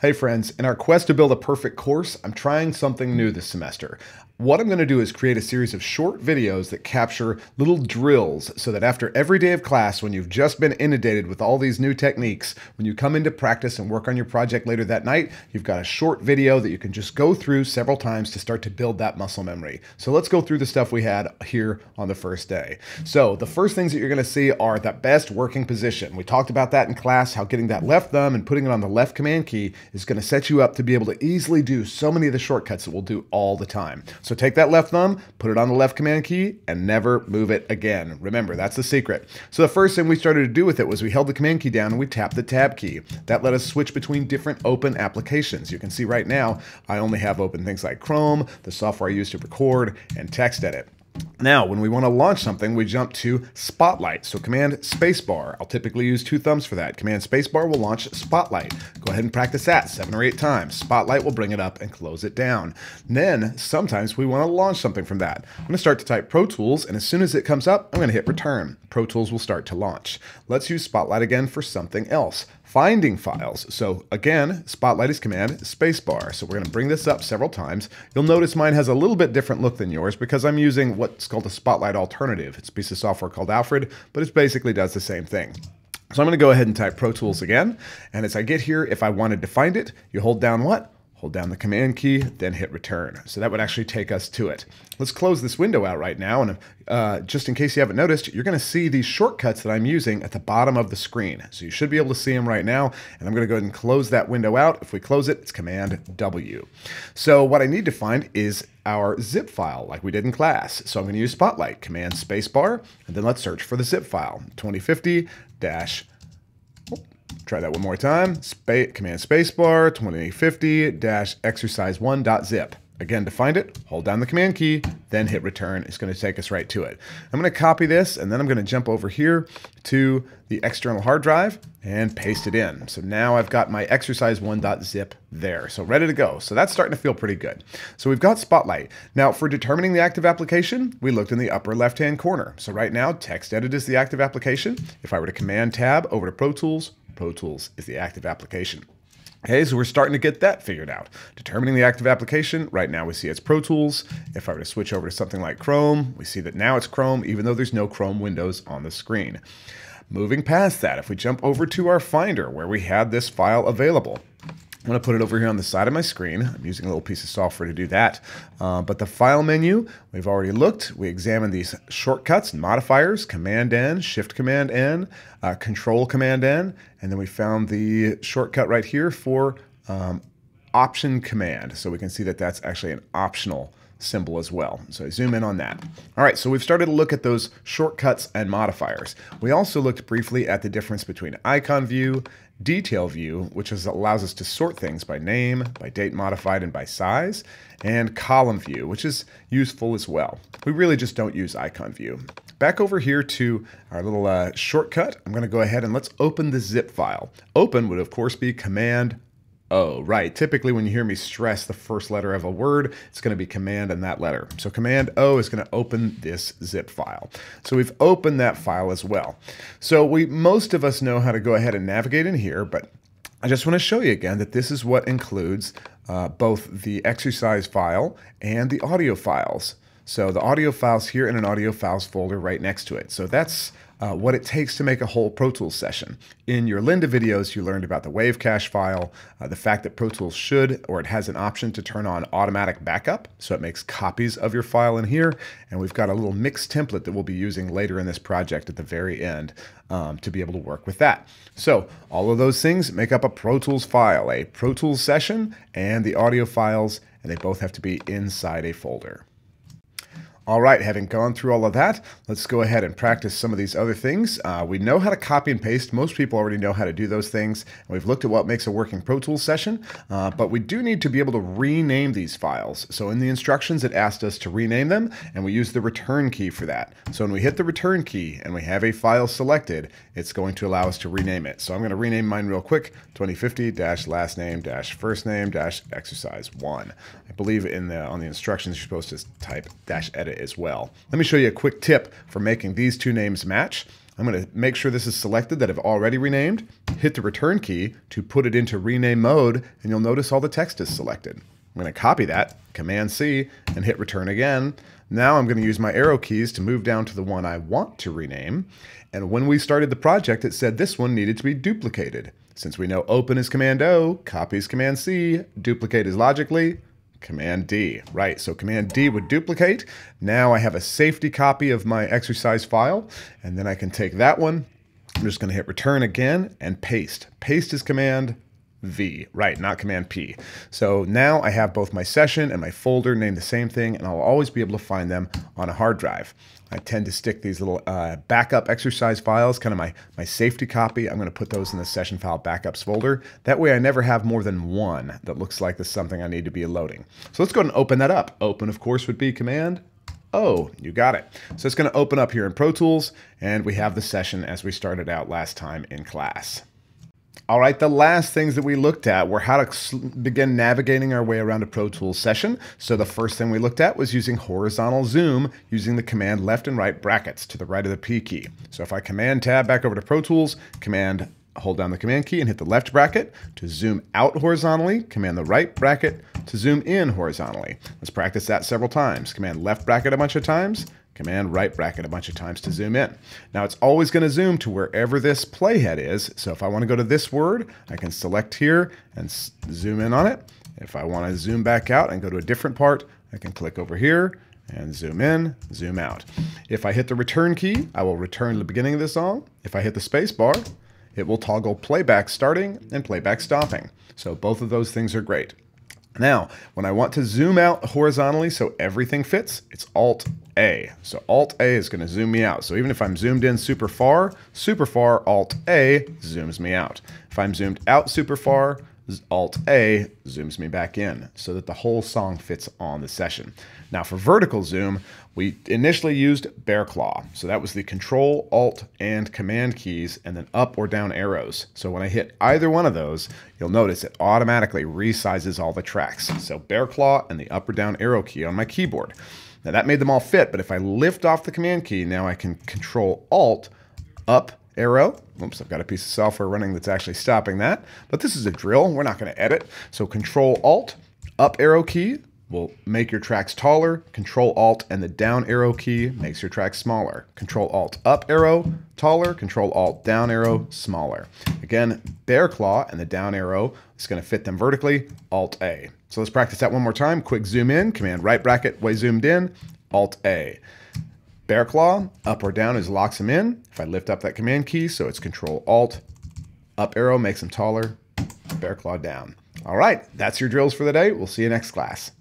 Hey friends, in our quest to build a perfect course, I'm trying something new this semester. What I'm going to do is create a series of short videos that capture little drills so that after every day of class, when you've just been inundated with all these new techniques, when you come into practice and work on your project later that night, you've got a short video that you can just go through several times to start to build that muscle memory. So let's go through the stuff we had here on the first day. So the first things that you're going to see are the best working position. We talked about that in class, how getting that left thumb and putting it on the left command key is going to set you up to be able to easily do so many of the shortcuts that we'll do all the time. So take that left thumb, put it on the left command key, and never move it again. Remember, that's the secret. So the first thing we started to do with it was we held the command key down and we tapped the tab key. That let us switch between different open applications. You can see right now, I only have open things like Chrome, the software I use to record, and text edit. Now, when we want to launch something, we jump to Spotlight. So Command Spacebar. I'll typically use two thumbs for that. Command Spacebar will launch Spotlight. Go ahead and practice that seven or eight times. Spotlight will bring it up and close it down. Then, sometimes we want to launch something from that. I'm going to start to type Pro Tools, and as soon as it comes up, I'm going to hit Return. Pro Tools will start to launch. Let's use Spotlight again for something else finding files. So again, Spotlight is Command Spacebar. So we're going to bring this up several times. You'll notice mine has a little bit different look than yours because I'm using what's called a Spotlight alternative. It's a piece of software called Alfred, but it basically does the same thing. So I'm going to go ahead and type Pro Tools again. And as I get here, if I wanted to find it, you hold down what? Hold down the command key, then hit return. So that would actually take us to it. Let's close this window out right now. And uh, just in case you haven't noticed, you're gonna see these shortcuts that I'm using at the bottom of the screen. So you should be able to see them right now. And I'm gonna go ahead and close that window out. If we close it, it's Command W. So what I need to find is our zip file like we did in class. So I'm gonna use Spotlight, Command Spacebar, and then let's search for the zip file, 2050 dash Try that one more time. Spa command spacebar 2050-exercise1.zip. Again, to find it, hold down the command key, then hit return. It's going to take us right to it. I'm going to copy this, and then I'm going to jump over here to the external hard drive and paste it in. So now I've got my exercise1.zip there. So ready to go. So that's starting to feel pretty good. So we've got Spotlight. Now for determining the active application, we looked in the upper left-hand corner. So right now, Text Edit is the active application. If I were to Command Tab over to Pro Tools, Pro Tools is the active application. Okay, so we're starting to get that figured out. Determining the active application, right now we see it's Pro Tools. If I were to switch over to something like Chrome, we see that now it's Chrome, even though there's no Chrome windows on the screen. Moving past that, if we jump over to our Finder, where we had this file available, I'm going to put it over here on the side of my screen. I'm using a little piece of software to do that. Uh, but the file menu, we've already looked. We examined these shortcuts and modifiers, Command N, Shift Command N, uh, Control Command N, and then we found the shortcut right here for um, Option Command. So we can see that that's actually an optional symbol as well. So I zoom in on that. All right, so we've started to look at those shortcuts and modifiers. We also looked briefly at the difference between icon view detail view, which is, allows us to sort things by name, by date modified, and by size, and column view, which is useful as well. We really just don't use icon view. Back over here to our little uh, shortcut, I'm going to go ahead and let's open the zip file. Open would of course be Command O, right. Typically when you hear me stress the first letter of a word, it's going to be command and that letter. So command O is going to open this zip file. So we've opened that file as well. So we most of us know how to go ahead and navigate in here, but I just want to show you again that this is what includes uh, both the exercise file and the audio files. So the audio files here in an audio files folder right next to it. So that's uh, what it takes to make a whole Pro Tools session. In your Lynda videos, you learned about the Wave Cache file, uh, the fact that Pro Tools should, or it has an option to turn on automatic backup, so it makes copies of your file in here, and we've got a little mix template that we'll be using later in this project at the very end um, to be able to work with that. So all of those things make up a Pro Tools file, a Pro Tools session, and the audio files, and they both have to be inside a folder. All right, having gone through all of that, let's go ahead and practice some of these other things. Uh, we know how to copy and paste. Most people already know how to do those things. We've looked at what makes a working Pro Tools session, uh, but we do need to be able to rename these files. So in the instructions, it asked us to rename them, and we use the return key for that. So when we hit the return key and we have a file selected, it's going to allow us to rename it. So I'm going to rename mine real quick, 2050-last name-first name-exercise 1. I believe in the on the instructions, you're supposed to type dash edit as well. Let me show you a quick tip for making these two names match. I'm going to make sure this is selected that I've already renamed, hit the return key to put it into rename mode, and you'll notice all the text is selected. I'm going to copy that, Command C, and hit return again. Now I'm going to use my arrow keys to move down to the one I want to rename. And when we started the project, it said this one needed to be duplicated. Since we know open is Command O, copy is Command C, duplicate is logically Command D. Right, so Command D would duplicate. Now I have a safety copy of my exercise file, and then I can take that one. I'm just going to hit return again and paste. Paste is Command V, right, not Command P. So now I have both my session and my folder named the same thing, and I'll always be able to find them on a hard drive. I tend to stick these little uh, backup exercise files, kind of my, my safety copy. I'm going to put those in the session file backups folder. That way I never have more than one that looks like this something I need to be loading. So let's go ahead and open that up. Open, of course, would be Command Oh, you got it. So it's going to open up here in Pro Tools, and we have the session as we started out last time in class. All right, the last things that we looked at were how to begin navigating our way around a Pro Tools session. So the first thing we looked at was using horizontal zoom using the command left and right brackets to the right of the P key. So if I command tab back over to Pro Tools, command hold down the command key and hit the left bracket to zoom out horizontally, command the right bracket to zoom in horizontally. Let's practice that several times. Command left bracket a bunch of times, Command right bracket a bunch of times to zoom in. Now it's always going to zoom to wherever this playhead is. So if I want to go to this word, I can select here and zoom in on it. If I want to zoom back out and go to a different part, I can click over here and zoom in, zoom out. If I hit the return key, I will return to the beginning of the song. If I hit the space bar, it will toggle playback starting and playback stopping. So both of those things are great. Now, when I want to zoom out horizontally so everything fits, it's Alt A. So Alt A is going to zoom me out. So even if I'm zoomed in super far, super far, Alt A zooms me out. If I'm zoomed out super far, Alt A zooms me back in so that the whole song fits on the session. Now for vertical zoom, we initially used bear claw. So that was the control, alt, and command keys, and then up or down arrows. So when I hit either one of those, you'll notice it automatically resizes all the tracks. So bear claw and the up or down arrow key on my keyboard. Now that made them all fit, but if I lift off the command key, now I can control alt, up, arrow. Oops, I've got a piece of software running that's actually stopping that. But this is a drill. We're not going to edit. So Control Alt, up arrow key will make your tracks taller. Control Alt and the down arrow key makes your tracks smaller. Control Alt up arrow, taller. Control Alt down arrow, smaller. Again, bear claw and the down arrow is going to fit them vertically. Alt A. So let's practice that one more time. Quick zoom in, Command right bracket, way zoomed in, Alt A. Bear claw, up or down is locks them in. If I lift up that command key, so it's control alt, up arrow makes them taller, bear claw down. All right, that's your drills for the day. We'll see you next class.